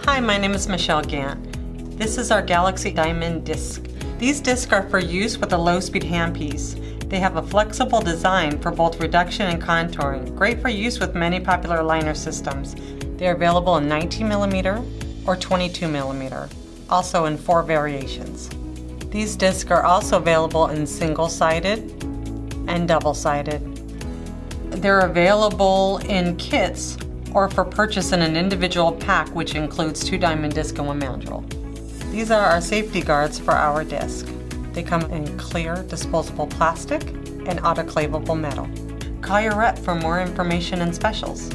Hi, my name is Michelle Gant. This is our Galaxy Diamond disc. These discs are for use with a low-speed handpiece. They have a flexible design for both reduction and contouring, great for use with many popular aligner systems. They are available in 19mm or 22mm, also in four variations. These discs are also available in single-sided and double-sided. They're available in kits or for purchase in an individual pack which includes two diamond disc and one mandrel. These are our safety guards for our disc. They come in clear disposable plastic and autoclavable metal. Call your rep for more information and specials.